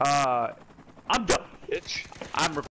Uh, I'm done. Bitch. I'm.